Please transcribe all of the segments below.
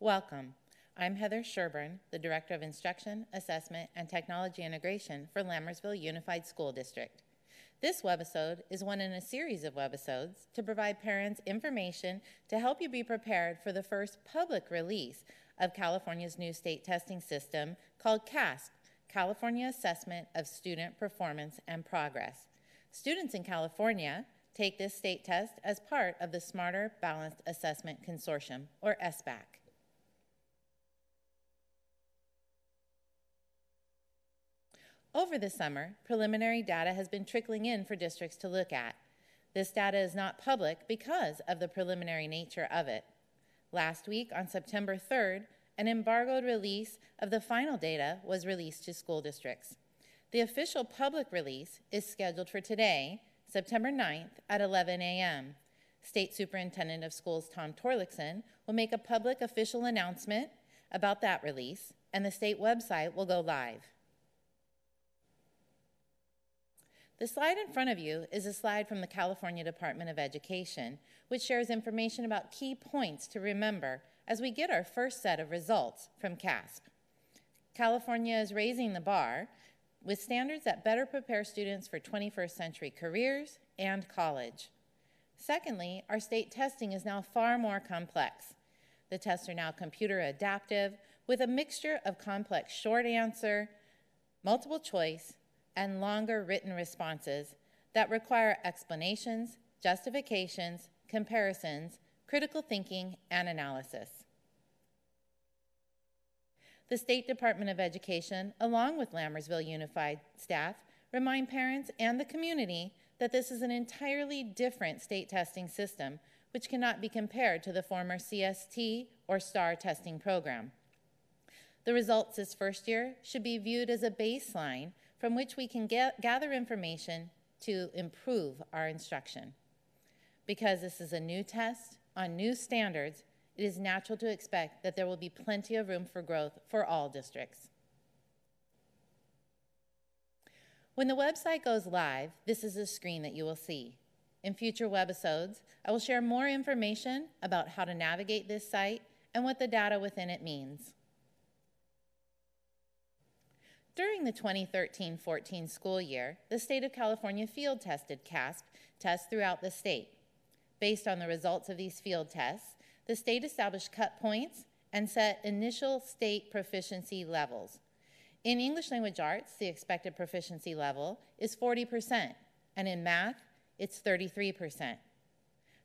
Welcome. I'm Heather Sherburn, the Director of Instruction, Assessment, and Technology Integration for Lammersville Unified School District. This webisode is one in a series of webisodes to provide parents information to help you be prepared for the first public release of California's new state testing system called CAASPP, California Assessment of Student Performance and Progress. Students in California take this state test as part of the Smarter Balanced Assessment Consortium, or SBAC. Over the summer, preliminary data has been trickling in for districts to look at. This data is not public because of the preliminary nature of it. Last week, on September 3rd, an embargoed release of the final data was released to school districts. The official public release is scheduled for today, September 9th at 11 a.m. State Superintendent of Schools Tom Torlakson will make a public official announcement about that release, and the state website will go live. The slide in front of you is a slide from the California Department of Education, which shares information about key points to remember as we get our first set of results from CAASPP. California is raising the bar with standards that better prepare students for 21st century careers and college. Secondly, our state testing is now far more complex. The tests are now computer adaptive with a mixture of complex short answer, multiple choice, and longer written responses that require explanations, justifications, comparisons, critical thinking, and analysis. The State Department of Education, along with Lammersville Unified staff, remind parents and the community that this is an entirely different state testing system, which cannot be compared to the former CST or STAR testing program. The results this first year should be viewed as a baseline from which we can get, gather information to improve our instruction. Because this is a new test on new standards, it is natural to expect that there will be plenty of room for growth for all districts. When the website goes live, this is a screen that you will see. In future webisodes, I will share more information about how to navigate this site and what the data within it means. During the 2013-14 school year, the state of California field tested CAASPP tests throughout the state. Based on the results of these field tests, the state established cut points and set initial state proficiency levels. In English language arts, the expected proficiency level is 40%, and in math, it's 33%.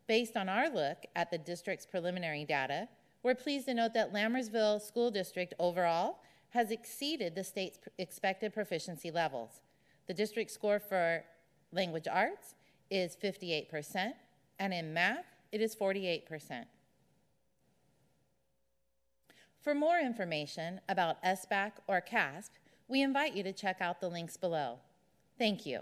Based on our look at the district's preliminary data, we're pleased to note that Lammersville School District overall has exceeded the state's expected proficiency levels. The district score for language arts is 58%, and in math, it is 48%. For more information about SBAC or CAASPP, we invite you to check out the links below. Thank you.